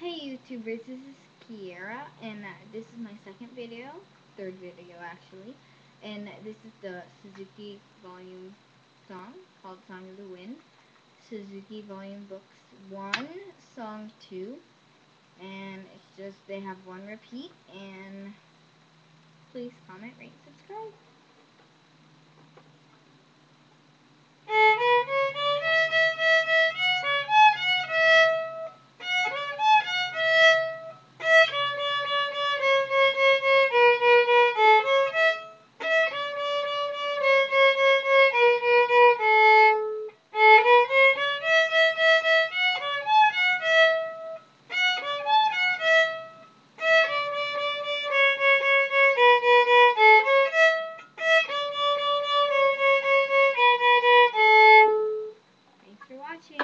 Hey YouTubers, this is Kiara, and uh, this is my second video, third video actually, and this is the Suzuki Volume song, called Song of the Wind, Suzuki Volume Books 1, Song 2, and it's just, they have one repeat, and please comment, rate, subscribe.